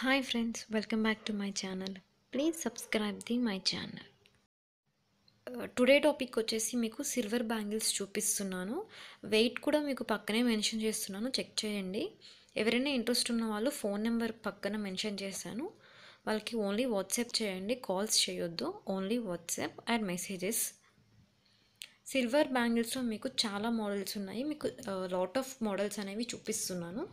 Hi friends welcome back to my channel please subscribe the my channel today topic వచ్చేసి మీకు silver bangles చూపిస్తున్నాను. Wait కూడా మీకు పక్కనే మెన్షన్ చేస్తున్నాను. చెక్ చేయండి. ఎవరైనా ఇంట్రెస్ట్ ఉన్న వాళ్ళు ఫోన్ నెంబర్ పక్కన మెన్షన్ చేశాను. వాళ్ళకి ఓన్లీ వాట్సాప్ చేయండి. కాల్స్ చేయొద్దు. Only WhatsApp and messages silver బ్యాంగిల్స్లో మీకు చాలా మోడల్స్ ఉన్నాయి. మీకు లాట్ ఆఫ్ మోడల్స్ అనేవి చూపిస్తున్నాను.